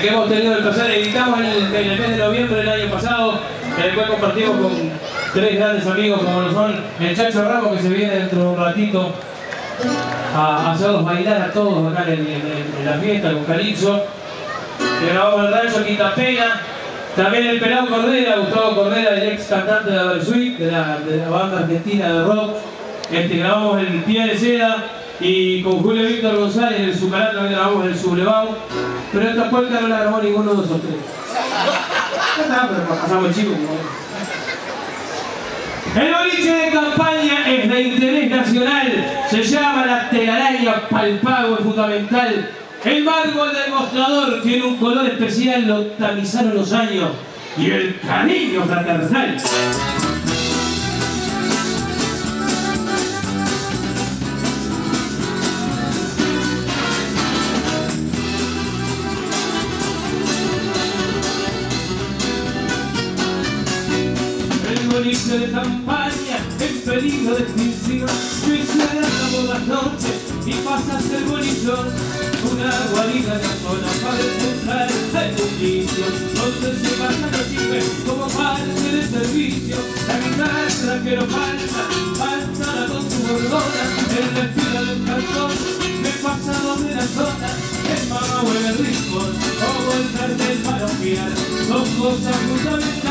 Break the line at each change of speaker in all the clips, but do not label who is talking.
que hemos tenido el placer, editamos en el, en el mes de noviembre del año pasado, en el cual compartimos con tres grandes amigos como lo son el Chacho Ramos, que se viene dentro de un ratito a hacerlos bailar a todos acá en, en- en la fiesta con Calipso. Que grabamos el rancho Quintapena. También el Pelado Cordera, Gustavo Cordera, el ex cantante de la Versuit, de la, banda argentina de rock. Este, grabamos el Pie de Seda y con Julio Víctor González el Zucarán también grabamos el Sublevado. Pero esta puerta no la grabó ninguno de nosotros. Ya está, pero pasamos el chico. como es. El boliche de campaña es de interés nacional, se llama la telaraña palpago es fundamental. El mármol del mostrador tiene un color especial, lo tamizaron los años y el cariño fraternal. El de campaña en peligro de extinción. Suena por las noches y pasas el bolillón una guarida la zona para encontrar el bullicio donde se pasan los chicos como parte de servicio. La guitarra que no falta falta con su bordona la esquina del cantón me pasado de la zona. El mamá o el rincón como el parroquial son cosas fundamentales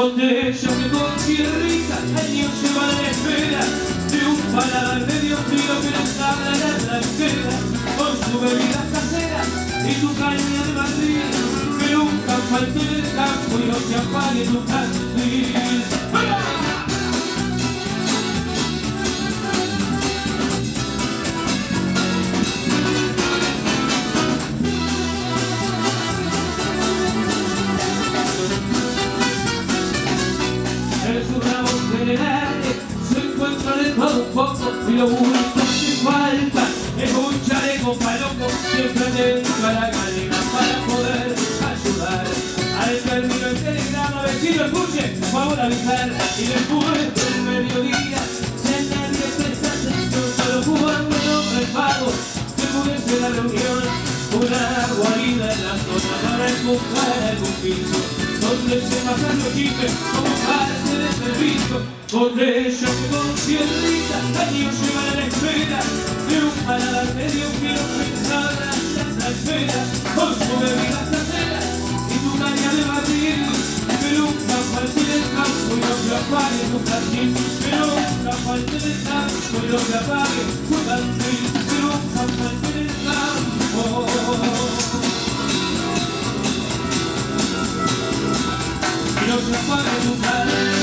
botella que con tierrita años llevan a la espera de un paladar medio frío que nos habla la tranquera con su bebida casera y tu caña de barril que nunca falte en el campo y no se apague tu candil y lo único que falta es un chaleco paloco siempre dentro a la galera para poder ayudar. Al término del telegrama, vecino, escuche, favor avisar y después del mediodía, si a nadie presta atención, solo jugando el pago, se pudese la reunión, una guarida en la zona para empujar algún piso donde se pasan los chicos como parte de botella que con tierrita años llevan a la espera de un paladar medio quiero pensar la espera. Con su bebida casera y tu caña de barril. Que nunca falte el campo y no se apague tu jardín. Que nunca falte el campo y no se apague tu jardín. Que nunca falte el campo. Y no se apague tu jardín